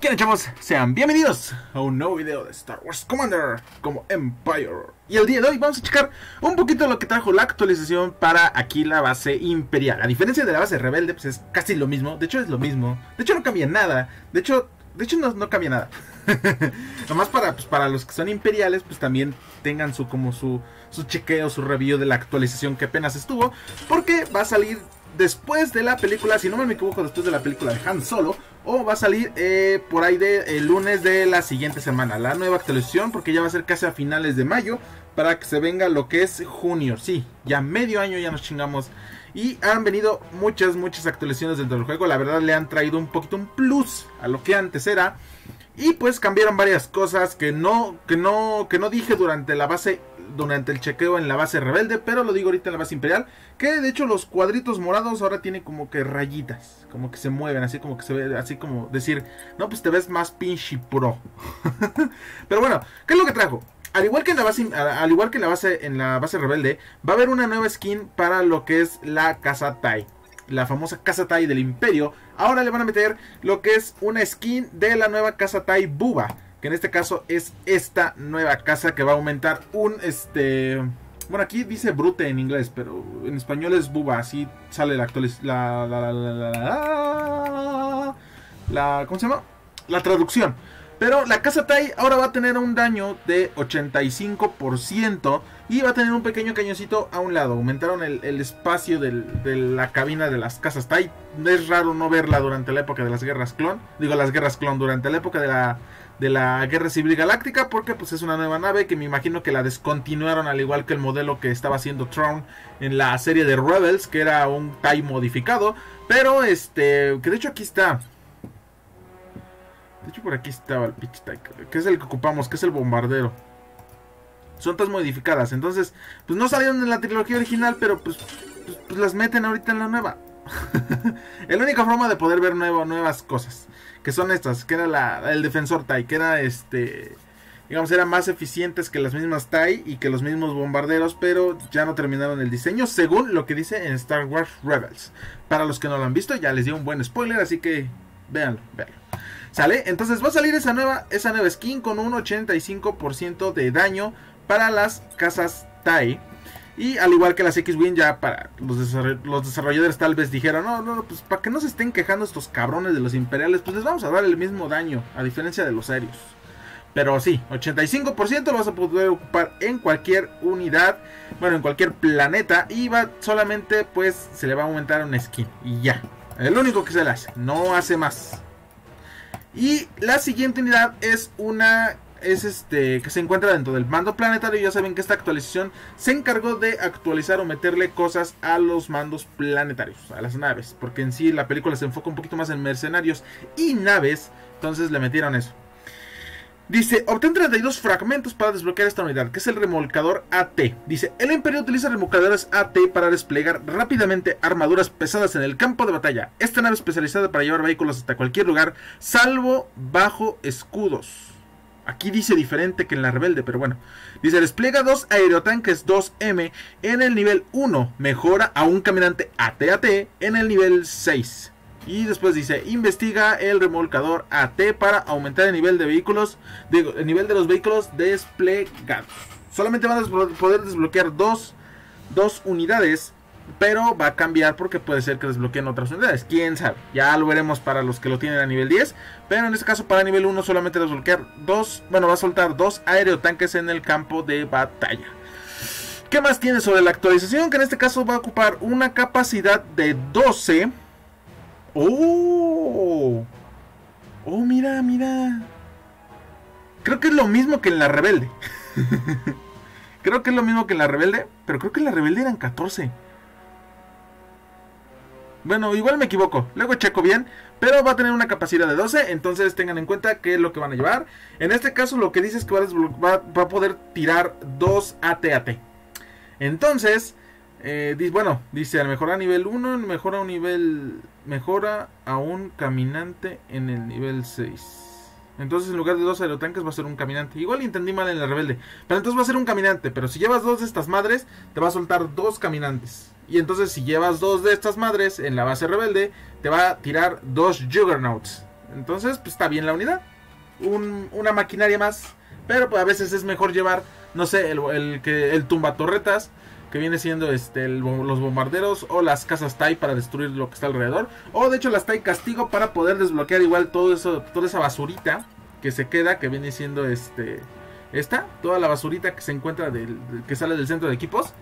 ¿Qué chavos? Sean bienvenidos a un nuevo video de Star Wars Commander como Empire. Y el día de hoy vamos a checar un poquito lo que trajo la actualización para aquí la base imperial. A diferencia de la base rebelde, pues es casi lo mismo. De hecho es lo mismo. De hecho no cambia nada. De hecho, de hecho no, no cambia nada. Nomás para, pues, para los que son imperiales, pues también tengan su como su, su chequeo, su review de la actualización que apenas estuvo. Porque va a salir después de la película, si no me equivoco, después de la película de Han Solo, o va a salir eh, por ahí de el lunes de la siguiente semana, la nueva actualización, porque ya va a ser casi a finales de mayo, para que se venga lo que es junio, sí, ya medio año ya nos chingamos. Y han venido muchas, muchas actualizaciones dentro del juego, la verdad le han traído un poquito un plus a lo que antes era. Y pues cambiaron varias cosas que no, que no, que no dije durante la base durante el chequeo en la base rebelde, pero lo digo ahorita en la base imperial, que de hecho los cuadritos morados ahora tienen como que rayitas, como que se mueven, así como que se ve, así como decir, no, pues te ves más pinche pro. pero bueno, ¿qué es lo que trajo? Al igual que en la base, al igual que en la base, en la base rebelde, va a haber una nueva skin para lo que es la casa Tai. La famosa casa Tai del imperio. Ahora le van a meter lo que es una skin de la nueva casa Tai Buba que en este caso es esta nueva casa que va a aumentar un este bueno aquí dice brute en inglés pero en español es buba así sale la actualización la, la, la, la, ¿cómo se llama? la traducción pero la casa Tai ahora va a tener un daño de 85% y va a tener un pequeño cañoncito a un lado. Aumentaron el, espacio de la cabina de las casas Tai. Es raro no verla durante la época de las guerras clon. Digo las guerras clon durante la época de la de la Guerra Civil Galáctica porque pues es una nueva nave que me imagino que la descontinuaron al igual que el modelo que estaba haciendo Tron en la serie de Rebels que era un TIE modificado pero este que de hecho aquí está de hecho por aquí estaba el pitch TIE que es el que ocupamos que es el bombardero son todas modificadas entonces pues no salieron en la trilogía original pero pues, pues, pues las meten ahorita en la nueva la única forma de poder ver nuevas cosas que son estas, que era el defensor TIE, que era este, digamos, eran más eficientes que las mismas TIE y que los mismos bombarderos, pero ya no terminaron el diseño, según lo que dice en Star Wars Rebels. Para los que no lo han visto, ya les di un buen spoiler, así que véanlo, véanlo. ¿Sale? Entonces va a salir esa nueva, esa nueva skin con un 85% de daño para las casas TIE. Y al igual que las X-Wing, ya para los, desarrolladores tal vez dijeron, no, no, pues para que no se estén quejando estos cabrones de los imperiales, pues les vamos a dar el mismo daño, a diferencia de los aéreos. Pero sí, 85% lo vas a poder ocupar en cualquier unidad, bueno, en cualquier planeta. Y va solamente, pues, se le va a aumentar un skin. Y ya. Es lo único que se le hace. No hace más. Y la siguiente unidad es una es este que se encuentra dentro del mando planetario. Ya saben que esta actualización se encargó de actualizar o meterle cosas a los mandos planetarios, a las naves, porque en sí la película se enfoca un poquito más en mercenarios y naves, entonces le metieron eso. Dice, obtén 32 fragmentos para desbloquear esta unidad, que es el remolcador AT. Dice, el Imperio utiliza remolcadores AT para desplegar rápidamente armaduras pesadas en el campo de batalla. Esta nave especializada para llevar vehículos hasta cualquier lugar, salvo bajo escudos. Aquí dice diferente que en la rebelde, pero bueno. Dice, despliega dos aerotanques 2M en el nivel 1. Mejora a un caminante AT-AT en el nivel 6. Y después dice, investiga el remolcador AT para aumentar el nivel de vehículos, el nivel de los vehículos desplegados. Solamente van a poder desbloquear dos, dos unidades pero va a cambiar porque puede ser que desbloqueen otras unidades. Quién sabe. Ya lo veremos para los que lo tienen a nivel 10. Pero en este caso, para nivel 1, solamente desbloquear dos. Bueno, va a soltar dos aerotanques en el campo de batalla. ¿Qué más tiene sobre la actualización? Que en este caso va a ocupar una capacidad de 12. ¡Oh! ¡Oh, mira, mira! Creo que es lo mismo que en la rebelde. creo que es lo mismo que en la rebelde. Pero creo que en la rebelde eran 14. Bueno, igual me equivoco. Luego checo bien. Pero va a tener una capacidad de 12. Entonces tengan en cuenta qué es lo que van a llevar. En este caso lo que dice es que va a, poder tirar 2 AT-AT. Entonces, eh, bueno, dice al mejorar a nivel 1, mejora a un nivel. Mejora a un caminante en el nivel 6. Entonces en lugar de dos aerotanques va a ser un caminante. Igual entendí mal en la rebelde. Pero entonces va a ser un caminante. Pero si llevas dos de estas madres, te va a soltar dos caminantes. Y entonces si llevas dos de estas madres en la base rebelde, te va a tirar dos Juggernauts. Entonces, pues está bien la unidad. una maquinaria más. Pero pues, a veces es mejor llevar, no sé, el, el, que, el tumbatorretas que viene siendo este los bombarderos o las casas Tai para destruir lo que está alrededor. O de hecho las Tai castigo para poder desbloquear igual todo eso toda esa basurita que se queda que viene siendo este esta toda la basurita que se encuentra del, que sale del centro de equipos.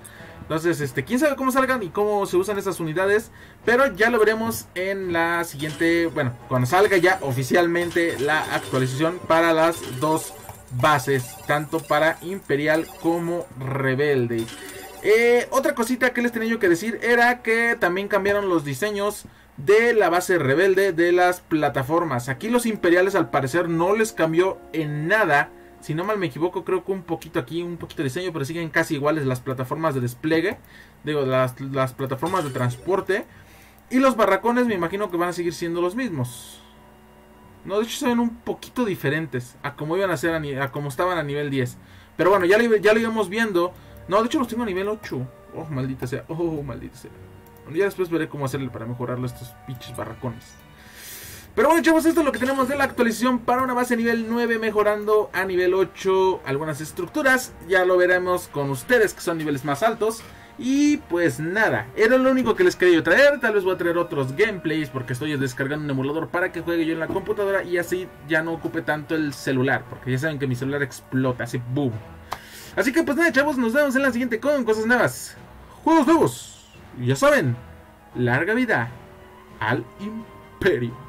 Entonces este quién sabe cómo salgan y cómo se usan esas unidades pero ya lo veremos en la siguiente bueno cuando salga ya oficialmente la actualización para las dos bases tanto para imperial como rebelde eh, otra cosita que les tenía yo que decir era que también cambiaron los diseños de la base rebelde de las plataformas. Aquí los imperiales al parecer no les cambió en nada. Si no mal me equivoco, creo que un poquito aquí, un poquito de diseño, pero siguen casi iguales las plataformas de despliegue. Digo, las, las plataformas de transporte. Y los barracones me imagino que van a seguir siendo los mismos. No, de hecho se ven un poquito diferentes a como iban a ser a, a como estaban a nivel 10. Pero bueno, ya ya lo íbamos viendo no, de hecho los tengo a nivel 8. Oh, maldita sea. Oh, maldita sea. ya después veré cómo hacerle para mejorarlo estos pinches barracones. Pero bueno, chavos, esto es lo que tenemos de la actualización para una base nivel 9 mejorando a nivel 8 algunas estructuras. Ya lo veremos con ustedes que son niveles más altos. Y pues nada, era lo único que les quería traer. Tal vez voy a traer otros gameplays porque estoy descargando un emulador para que juegue yo en la computadora y así ya no ocupe tanto el celular. Porque ya saben que mi celular explota, así boom. Así que pues nada, chavos, nos vemos en la siguiente con cosas nuevas. Juegos nuevos. Ya saben, larga vida al imperio.